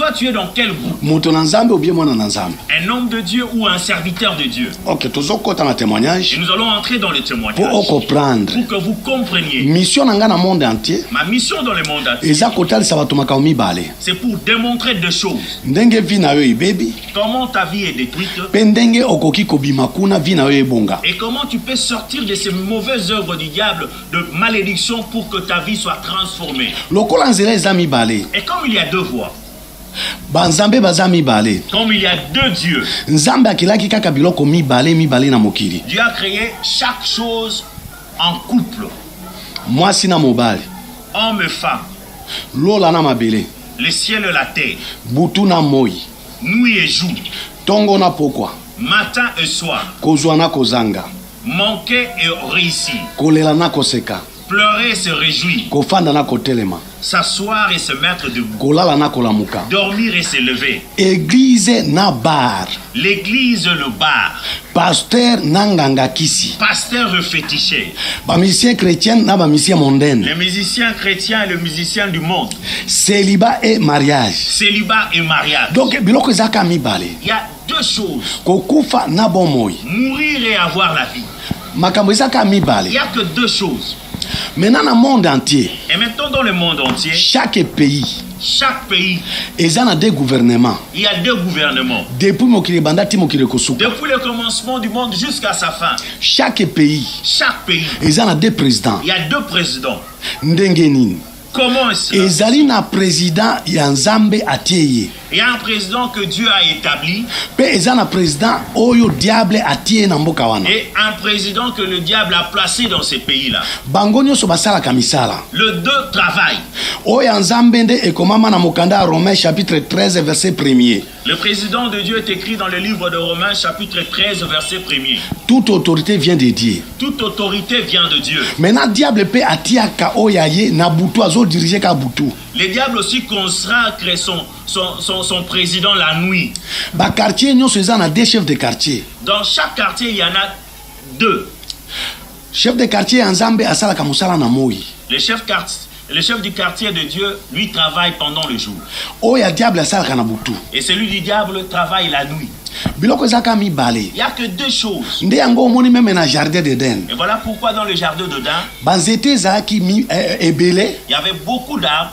B: Toi, tu es dans quel groupe
C: moto nzambe na nzambe?
B: Un homme de Dieu ou un serviteur de Dieu?
C: Ok na
B: Et
C: témoignage
B: nous allons entrer dans les
C: mpo
B: témoignages
C: okomprendre
B: pour que vous compreniez.
C: mission na ngai na monde entier.
B: Ma mission dans le monde entier,
C: eza kotalisa bato makambo mibale.
B: C'est pour démontrer deux choses.
C: ndenge vi na yo ebebi.
B: Comment ta vie est détruite?
C: Mpe ndenge okoki kobima kuna vi na yo ebonga.
B: Et comment tu peux sortir de ces mauvaises œuvres du diable, de malédiction pour que ta vie soit transformée?
C: lokola nzela eza mibale.
B: Et comme il y a deux voies,
C: banzambe baza mibale.
B: Comme il y a deux dieux,
C: nzambe akilaki kaka biloko mibale mibale na mokili.
B: Dieu a créé chaque chose en couple,
C: mwasi na mobali.
B: Homme et femme,
C: lola na mabele.
B: Le ciel et la terre,
C: butu na moi.
B: Nuit et jour,
C: ntongo na pokwa.
B: Matin et soir,
C: kozwa na kozanga.
B: Manquer et réussir,
C: kolela na koseka
B: pleurer et se réjouir, s'asseoir et se mettre debout, dormir et se lever.
C: eglize na bar.
B: L'église, le bar,
C: paster na nganga kisi.
B: Pasteur et féticheur,
C: bamisien chrétienne na bamisien mondaine
B: les musiciens chrétiens et les musiciens du monde,
C: célibat e mariage.
B: Célibat et mariage.
C: donc biloko eza kaka mibale.
B: Il y a deux choses,
C: kokufa na bomoi.
B: Mourir et avoir la vie.
C: makambo eza kaka
B: Il
C: mibale
B: n'y a que deux choses.
C: Maintenant na monde entier
B: Et maintenant dans le monde entier,
C: chaque pays
B: chaque pays,
C: deux gouvernements.
B: il y a deux gouvernements.
C: depuis
B: le commencement du monde jusqu'à sa fin,
C: chaque pays
B: chaque pays,
C: deux présidents.
B: il y a deux présidents.
C: ndenge nini?
B: Comment est-ce
C: ezali na président ya nzambe atie ye
B: Il y a un président que Dieu a établi et un président que le diable a placé dans ces pays-là. Le deux travaillent.
C: oyo ya nzambe nde ekomama na mokanda ya romain chapitre 13 verset 1er
B: Le président de Dieu est écrit dans le livre de Romains chapitre 13 verset 1er.
C: toute autorité vient de dieu
B: Toute autorité vient de Dieu.
C: maintenant diable mpe atiaka oyo ya ye na butu azodirige ka butu
B: Le diable aussi consacre son, son, son, son président la nuit.
C: bakartier nyonso eza na deux chefs de quartier
B: Dans chaque quartier, il y en a deux.
C: chef de quartier ya nzambe asalaka mosala na moi
B: Le chef, quart- le chef du quartier de Dieu, lui, travaille pendant le jour.
C: butu
B: Et celui du diable travaille la nuit. Il n'y a que deux choses. Et voilà pourquoi dans le jardin d'Odin,
C: eh,
B: il y avait beaucoup d'arbres.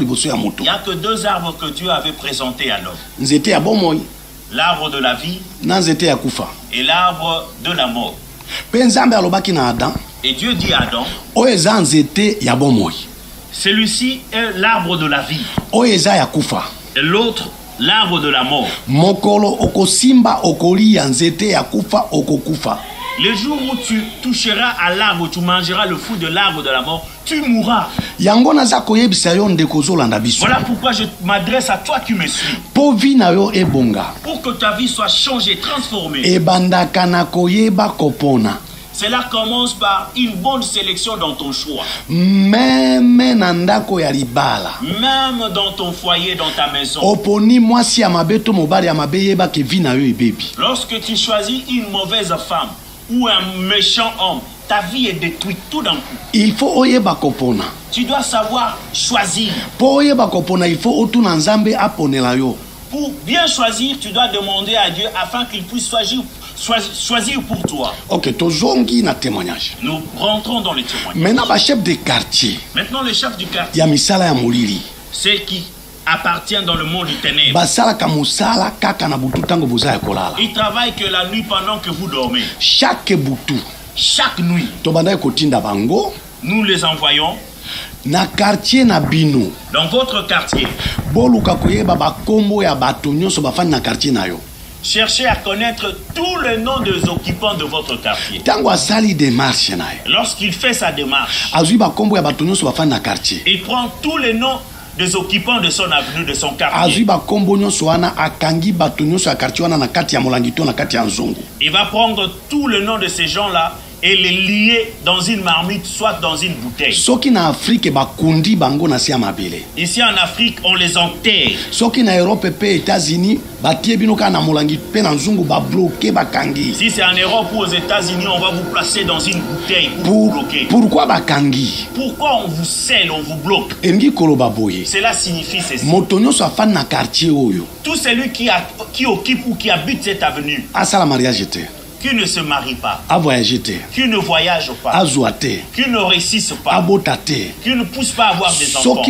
C: liboso ya moto
B: Il n'y a que deux arbres que Dieu avait présentés à l'homme. L'arbre de la vie et l'arbre de la mort.
C: Mpe nzambe alobaki na adam
B: Et Dieu dit à Adam,
C: oyo eza nzete ya bomoi
B: celui-ci est l'arbre de la vie.
C: oyo eza ya kufa
B: Et l'autre, l'arbre de la mort.
C: mokolo okosimba okolia nzete ya kufa okokufa
B: Le jour où tu toucheras à l'arbre, tu mangeras le fruit de l'arbre de la mort, tu mourras.
C: yango naza koyebisa yo ndeko ozolanda biso
B: Voilà pourquoi je m'adresse à toi qui me suis.
C: mpo vi na yo ebonga
B: Pour que ta vie soit changée, transformée.
C: ebandaka na koyeba kopona
B: Cela commence par une bonne sélection dans ton choix. Même dans ton foyer, dans ta maison.
C: ebebi
B: Lorsque tu choisis une mauvaise femme ou un méchant homme, ta vie est détruite tout d'un coup.
C: il faut oyeba kopona
B: Tu dois savoir choisir.
C: mpo oyeba kopona il faut otuna nzambe aponela yo
B: Pour bien choisir, tu dois demander à Dieu afin qu'il puisse choisir, choisir, pour toi.
C: ok tozongi na témoignage
B: Nous rentrons dans le témoignage.
C: maintenant bachef de quartier
B: Maintenant, le chef du quartier,
C: ya misala ya molili
B: ceux qui appartiennent dans le monde du ténèbre, ils travaillent que la nuit pendant que vous dormez.
C: chaque butu
B: Chaque nuit, nous les envoyons
C: na quartier na bino.
B: dans votre quartier.
C: boluka koyeba bakombo ya bato nyonso bafandi na quartier na yo.
B: Cherchez à connaître tous les noms des occupants de votre quartier. Lorsqu'il fait sa démarche, il prend tous les noms des occupants de son avenue, de son quartier. Il va prendre tous les noms de ces gens-là et les lier dans une marmite, soit dans une bouteille.
C: soki na afrike bakundi bango na se ya mabele
B: Ici en Afrique, on les enterre.
C: soki na erope mpe états-unis batie bino kaka na molangi mpe na nzungu babloke bakangi
B: Si c'est en Europe ou aux États-Unis, on va vous placer dans une bouteille pour vous
C: Pour,
B: bloquer.
C: pourquoi bakangi?
B: Pourquoi on vous scelle, on vous bloque?
C: Elingi koloba boye
B: Cela signifie ceci.
C: moto nyonso afandi na quartier oyo
B: Tout celui qui, a- qui occupe ou qui habite cette avenue,
C: asala mariage te
B: qui ne se marie pas, qui ne voyage pas, qui ne réussisse pas, qui ne pousse pas à avoir des enfants.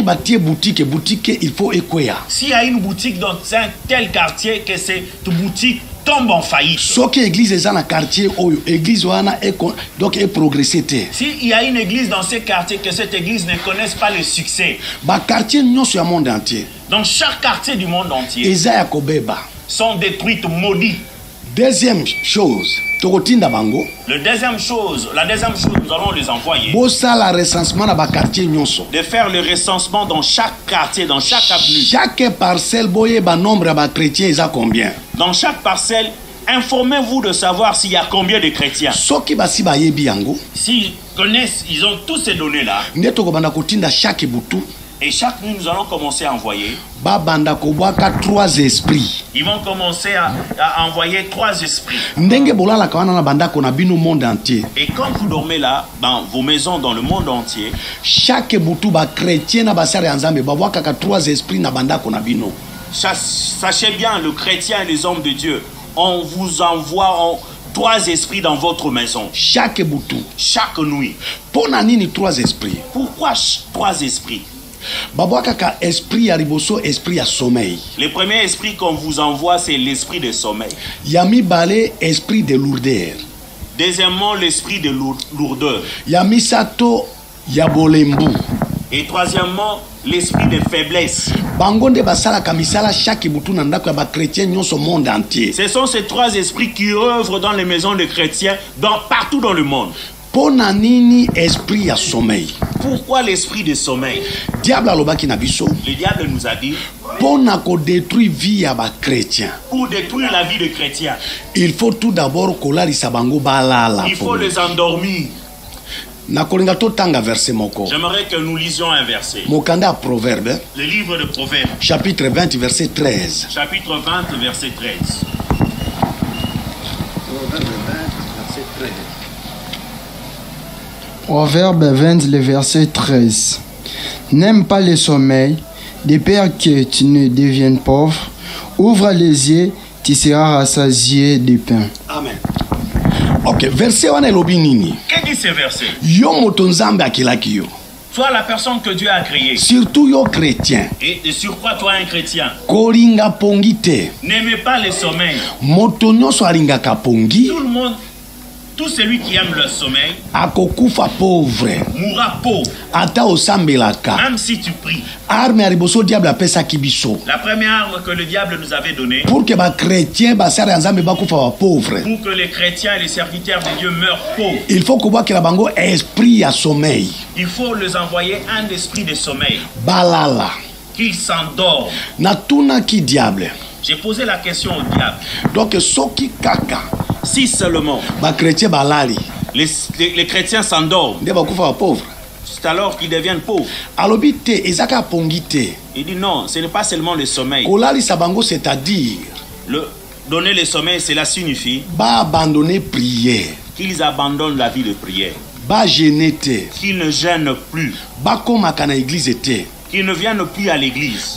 B: S'il y a une boutique dans un tel quartier que cette boutique tombe en faillite,
C: soki église eza na quartier oyo église wana eko- donc eprogresse te.
B: S'il y a une église dans ce quartier que cette église ne connaisse pas le succès,
C: bakartier nyonso ya monde entier.
B: Dans chaque quartier du monde entier,
C: eza ya kobeba.
B: sont détruites, maudites.
C: Deuxième chose tokotinda bango
B: La deuxième chose, la deuxième chose, nous allons les envoyer.
C: bosala recensement na bakartier nyonso
B: De faire le recensement dans chaque quartier, dans chaque avenue.
C: chaque parcelle boyeba nombre ya bachrétien eza combien?
B: Dans chaque parcelle, informez-vous de savoir s'il y a combien de chrétiens.
C: soki basi bayebi yango
B: S'ils connaissent, ils ont tous ces données-là.
C: nde tokobanda kotinda chaque butu
B: Et chaque nuit, nous allons commencer à envoyer.
C: trois esprits.
B: Ils vont commencer à, à envoyer trois esprits.
C: na na monde entier.
B: Et quand vous dormez là, dans vos maisons, dans le monde entier,
C: chaque butu bachrétien na basala ya nzambe babwakaka trois esprits na bandako na bino.
B: Sach- sachez bien, le chrétien et les hommes de Dieu, on vous envoie en- trois esprits dans votre maison,
C: chaque butu
B: chaque nuit.
C: na nini trois esprits?
B: Pourquoi trois esprits?
C: Esprit sommeil
B: Le premier esprit qu'on vous envoie, c'est l'esprit de sommeil.
C: ya mibale esprit de lourdeur
B: Deuxièmement, l'esprit de lour- lourdeur.
C: ya misato ya bolembu
B: Et troisièmement, l'esprit de faiblesse. Ce sont ces trois esprits qui œuvrent dans les maisons de chrétiens dans, partout dans le monde.
C: Mpo na nini esprit ya sommeil?
B: Pourquoi l'esprit de sommeil?
C: Diable alobaki na biso
B: Le diable nous a dit,
C: mpo na kodétruire vie ya bachrétien
B: pour détruire la vie des chrétiens,
C: il faut tout d'abord kolalisa bango balala
B: il faut les endormir.
C: nakolinga totanga verse moko.
B: J'aimerais que nous lisions un verset.
C: mokanda ya proverbe
B: Le livre de Proverbes,
C: chapitre 20 verset 13
B: chapitre 20, verset 13.
D: Proverbe 20, le verset 13. N'aime pas le sommeil, de peur que tu ne deviennes pauvre. Ouvre les yeux, tu seras rassasié de pain.
C: amen. Ok verse wana elobi nini?
B: Que dit ce verset?
C: Yo moto nzambe yo.
B: Toi, la personne que Dieu a créée,
C: surtout yo chrétien.
B: Et de surcroît, toi, un chrétien,
C: kolinga pongi te.
B: N'aimez pas le sommeil.
C: moto nyonso alingaka pongi.
B: Tout le monde, tout celui qui aime le sommeil,
C: akokufa pauvre.
B: mourra pauvre,
C: ata osambelaka.
B: Même si tu pries.
C: arme ya liboso diable apesaki biso.
B: La première arme que le diable nous avait donnée,
C: pour ke bachrétien basala ya nzambe bakufa bapauvre
B: pour que les chrétiens et les serviteurs de Dieu meurent pauvres,
C: il faut kobwakela bango esprit ya sommeil.
B: Il faut les envoyer un esprit de sommeil,
C: balala.
B: Qu'ils s'endorment.
C: natunaki diable
B: J'ai posé la question au diable.
C: donc soki kaka
B: Si seulement
C: bachrétien balali
B: les, les- les chrétiens s'endorment,
C: nde bakufa bapauvre
B: c'est alors qu'ils deviennent pauvres.
C: alobi te eza kaka pongi te.
B: Il dit non, ce n'est pas seulement le sommeil.
C: c'est-à-dire
B: Le, donner le sommeil, cela signifie
C: baabandone prière.
B: qu'ils abandonnent la vie de prière,
C: te.
B: Qu'ils ne gênent plus,
C: bakomaka na eglize te
B: qu'ils ne viennent plus à l'église,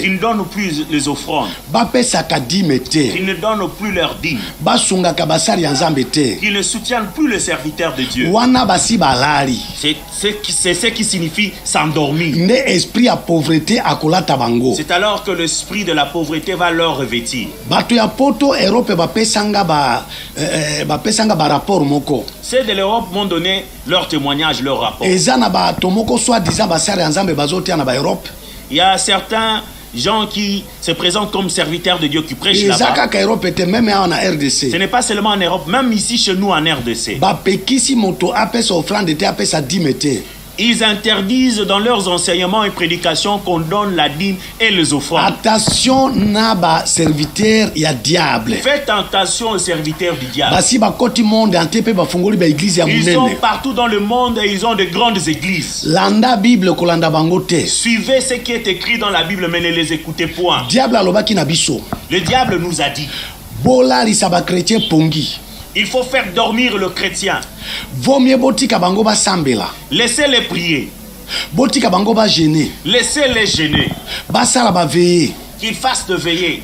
B: qu'ils ne donnent plus les offrandes, qu'ils ne donnent plus leurs dîmes, qu'ils ne soutiennent plus les serviteurs de Dieu. C'est ce qui, signifie s'endormir. C'est alors que l'esprit de la pauvreté va leur revêtir.
C: eh, eh,
B: Ceux de l'Europe m'ont donné leur témoignage, leur rapport. Il y a certains gens qui se présentent comme serviteurs de Dieu qui prêchent là-bas.
C: erope te meme awa na
B: Ce
C: rdc
B: n'est pas seulement en Europe, même ici chez nous en RDC. Ils interdisent dans leurs enseignements et prédications qu'on donne la dîme et les offrandes.
C: attention na baserviteur ya diable
B: Faites attention aux serviteurs du diable. Ils sont partout dans le monde et ils ont de grandes églises.
C: landa bible kolanda bango te
B: Suivez ce qui est écrit dans la Bible, mais ne les écoutez point.
C: diable alobaki na biso
B: Le diable nous a dit,
C: bakretien pongi
B: il faut faire dormir le chrétien. Laissez-les prier. Laissez-les gêner. Qu'ils fassent de veiller.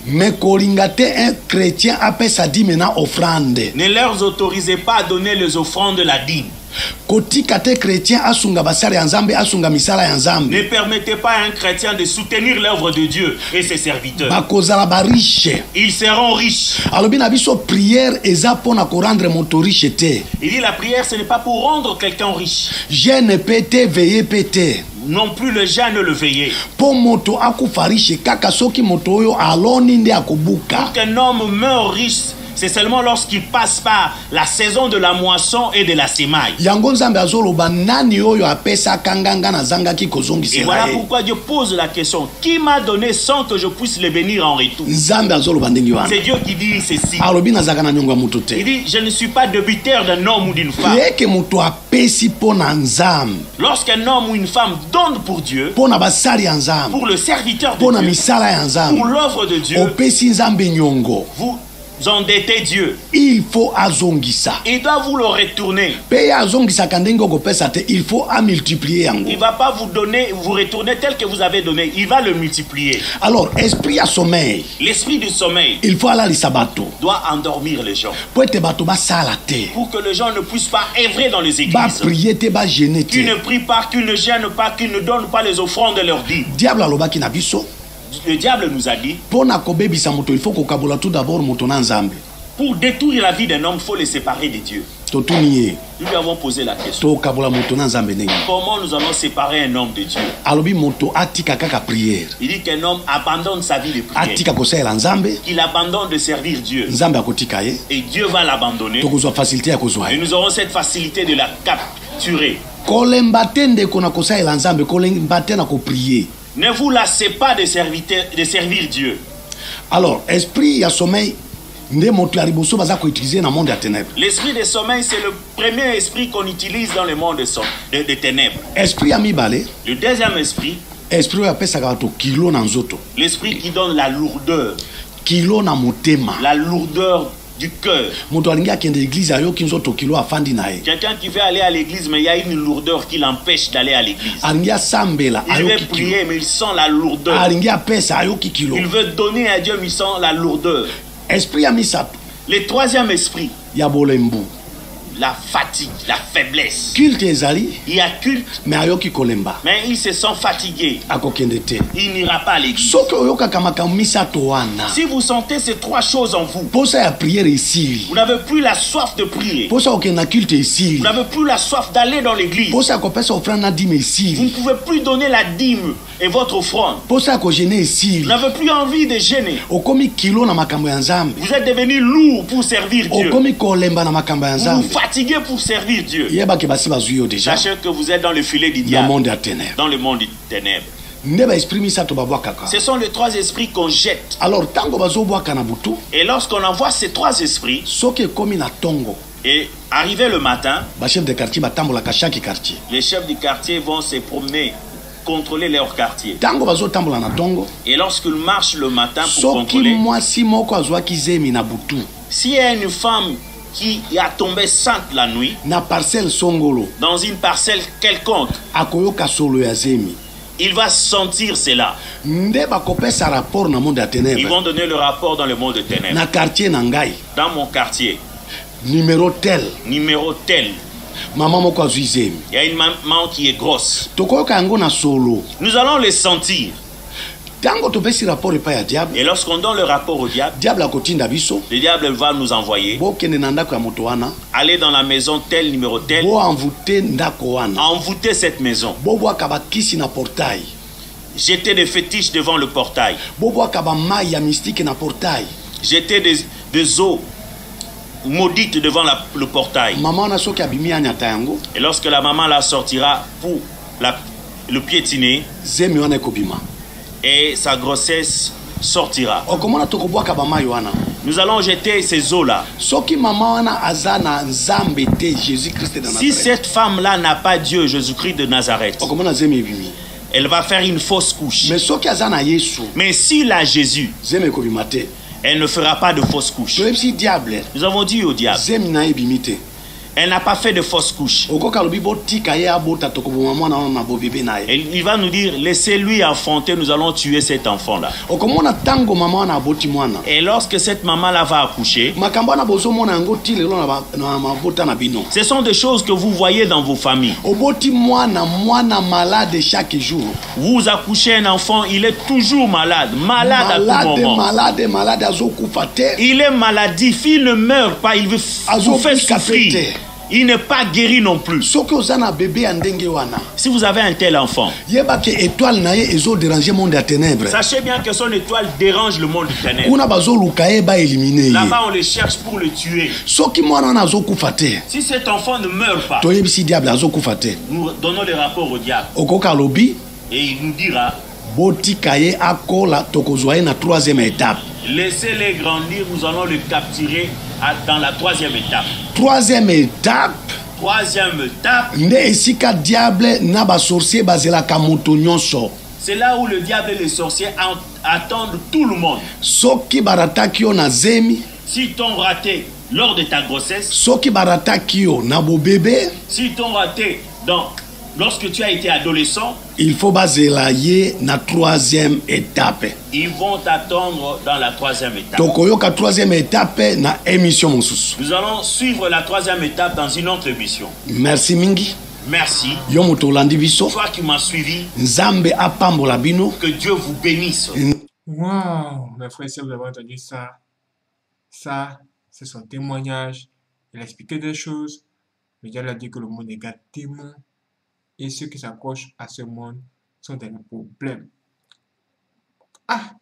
C: te un chrétien apesa dime na offrande
B: Ne leur autorisez pas à donner les offrandes de la dîme.
C: Kotika te chrétien asunga basala ya nzambe asunga misala ya
B: Ne
C: nzambe
B: permettez pas à un chrétien de soutenir l'œuvre de Dieu et ses serviteurs.
C: bakozala bariche
B: Ils seront riches.
C: alobi na biso priere eza mpona korendre moto riche te
B: Il dit la prière, ce n'est pas pour rendre quelqu'un riche.
C: jeune mpe te veye mpe te
B: Non plus le jeûne, le veiller.
C: mpo moto akufa riche kaka soki moto oyo aloni nde akobuka
B: Pour qu'un homme meure riche, c'est seulement lorsqu'il passe par la saison de la moisson et de la semaille. Et voilà pourquoi Dieu pose la question. Qui m'a donné sans que je puisse le bénir en retour? C'est Dieu qui dit ceci. Il dit Je ne suis pas débiteur d'un homme ou d'une femme. Lorsqu'un homme ou une femme donne pour Dieu, pour le serviteur de Dieu, pour l'œuvre de Dieu, vous endettez Dieu.
C: il faut azongisa
B: Il doit vous le retourner.
C: mpe ye azongisaka ndenge okopesa te il faut amultiplie yango
B: Il ne va pas vous donner, vous retourner tel que vous avez donné. Il va le multiplier.
C: alors esprit ya sommeil
B: L'esprit du sommeil
C: il faut alalisa bato
B: doit endormir les gens.
C: mpo ete bato basala te
B: Pour que les gens ne puissent pas œuvrer dans les églises.
C: baprie te bagene
B: Qu'ils ne
C: te
B: prient pas, qu'ils ne gênent pas, qu'ils ne donnent pas les offrandes de leur dîme.
C: diable alobaki na biso
B: Le diable nous a dit,
C: il
B: pour détruire la vie d'un homme, il faut les séparer de Dieu. Nous lui avons posé la question. Comment nous allons séparer un homme de Dieu? Il dit qu'un homme abandonne sa vie de prière, qu'il abandonne de servir Dieu. Et Dieu va l'abandonner. Et nous aurons cette facilité de la capturer. Ne vous lassez pas de, serviteur- de servir Dieu.
C: alors esprit ya sommeil
B: L'esprit de sommeil, c'est le premier esprit qu'on utilise dans le monde de, som- de- de ténèbres.
C: esprit
B: Le deuxième esprit,
C: esprit
B: l'esprit qui donne la lourdeur, la lourdeur du cœur. Quelqu'un qui veut aller à l'église, mais il y a une lourdeur qui l'empêche d'aller à l'église. Il veut prier, mais il sent la lourdeur. Il veut donner à Dieu, mais il sent la lourdeur. Le troisième esprit, la fatigue, la faiblesse.
C: culte ezali
B: Il y a culte,
C: me ayoki kolemba
B: mais il se sent fatigué.
C: akokende te
B: Il n'ira pas à l'église.
C: soki oyokaka makambo misato wana
B: Si vous sentez ces trois choses en vous,
C: posa ya priere esili
B: vous n'avez plus la soif de prier.
C: posa ya kokende na culte esili
B: Vous n'avez plus la soif d'aller dans l'église.
C: posa ya kopesa ofrande na dime
B: Vous ne
C: esili
B: pouvez plus donner la dîme et votre offrande. n'avez plus envie de gêner. Vous êtes devenu lourd pour servir Dieu. Vous vous fatiguez pour servir Dieu. Sachez que vous êtes dans le filet du diable, dans le monde des ténèbres. Ce sont les trois esprits qu'on jette.
C: alors
B: Et lorsqu'on envoie ces trois esprits, et arrivé le matin, les chefs du quartier vont se promener, contrôler leur quartier. Et lorsqu'ils marchent le matin pour contrôler, s'il y a une femme qui a tombé sainte la nuit
C: na parcelle songolo.
B: dans une parcelle quelconque, il va sentir cela. Ils vont donner le rapport dans le monde de ténèbres. Dans mon quartier,
C: tel.
B: Numéro tel,
C: mama moko azwi zemi
B: il y a une maman qui est grosse.
C: tokoyoka yango na solo
B: Nous allons les sentir.
C: ntango topesi rapport epai ya diable
B: Et lorsqu'on donne le rapport au diable,
C: diable akotinda biso
B: le diable va nous envoyer.
C: bokende na ndako ya moto wana
B: Aller dans la maison tel, numéro tel,
C: boanvute ndako wana
B: envoûter cette maison.
C: bobwaka bakisi na portail
B: Jeter des fétiches devant le portail.
C: bobwaka bamai ya mystike na portail
B: Jeter des, des eaux maudites devant la- le portail. Et lorsque la maman la sortira pour la- le piétiner, et sa grossesse sortira. Nous allons jeter ces eaux-là. Si cette femme-là n'a pas Dieu, Jésus-Christ de Nazareth, elle va faire une fausse couche.
C: mais
B: s'il a Jésus, elle ne fera pas de fausse couche. Nous avons dit au diable, elle n'a pas fait de fausse couche. Et il va nous dire, laissez-lui enfanter, nous allons tuer cet enfant-là. Et lorsque cette maman-là va accoucher, ce sont des choses que vous voyez dans vos familles.
C: malade
B: Vous accouchez un enfant, il est toujours malade, malade à tout
C: malade
B: moment.
C: malade malade
B: Il est maladif, il ne meurt pas, il vous fait souffrir. Il n'est pas guéri non plus. Si vous avez un tel enfant, sachez bien que son étoile dérange le monde du ténèbre.
C: kuna bazoluka ye baelimine ye
B: Là-bas, on les cherche pour le tuer. Si cet enfant ne meurt pas, nous donnons le rapport au diable et il nous dira
C: botika ye akola tokozwa ye na troisième étape.
B: Laissez-les grandir, nous allons le capturer dans la troisième étape.
C: troisième étape.
B: Troisième étape,
C: nde esika diable na basorcier bazelaka moto nyonso.
B: C'est là où le diable et les sorciers en- attendent tout le monde.
C: soki barataki yo na zemi.
B: S'ils t'ont raté lors de ta grossesse,
C: soki barataki yo na bobebe.
B: S'ils t'ont raté dans, lorsque tu as été adolescent,
C: il faut bazela ye na troisième étape
B: ils vont t'attendre dans la troisième étape.
C: tokoyoka troisième étape na émission mosusu
B: Nous allons suivre la troisième étape dans une autre émission.
C: merci mingi
B: Merci.
C: yo moto olandi biso
B: Toi qui m'as suivi,
C: nzambe apambola bino
B: que Dieu vous bénisse.
A: Waouh, mes frères et sœurs, vous avez entendu ça. Ça, c'est son témoignage. Il a expliqué des choses. Le diable a dit que le monde est témoin. Et ceux qui s'accrochent à ce monde sont dans le problème. Ah,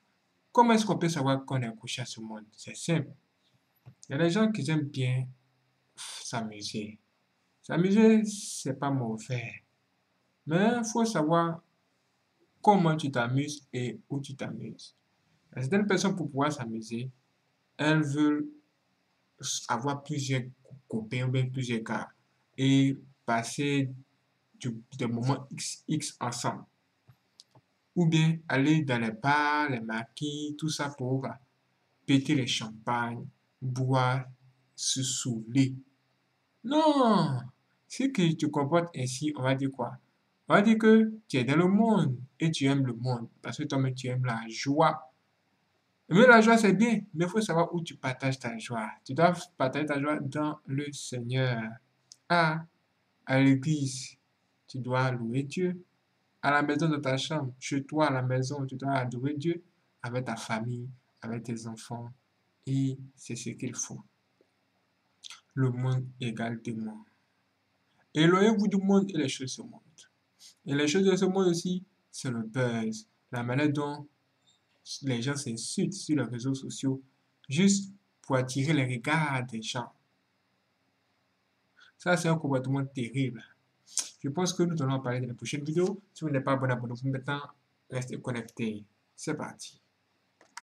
A: comment est-ce qu'on peut savoir qu'on est accroché à ce monde? C'est simple. Il y a des gens qui aiment bien s'amuser. S'amuser, c'est pas mauvais. Mais il faut savoir comment tu t'amuses et où tu t'amuses. Certaines personnes, pour pouvoir s'amuser, elles veulent avoir plusieurs copains ou bien plusieurs gars et passer du- des moments X, X ensemble. Ou bien aller dans les bars, les maquis, tout ça pour péter les champagnes, boire, se saouler. Non! Si tu te comportes ainsi, on va dire quoi? On va dire que tu es dans le monde et tu aimes le monde parce que toi-même tu aimes la joie. Mais la joie c'est bien, mais il faut savoir où tu partages ta joie. Tu dois partager ta joie dans le Seigneur. Ah, à l'église, tu dois louer Dieu. À la maison de ta chambre, chez toi à la maison, tu dois adorer Dieu avec ta famille, avec tes enfants. Et c'est ce qu'il faut. Le monde égale témoin. Éloignez-vous du monde et les choses de ce monde. Et les choses de ce monde aussi, c'est le buzz, la manière dont les gens s'insultent sur les réseaux sociaux juste pour attirer les regards des gens. Ça, c'est un comportement terrible. Je pense que nous allons parler dans la prochaine vidéo. Si vous n'êtes pas abonné, abonnez-vous maintenant. Restez connectés. C'est parti.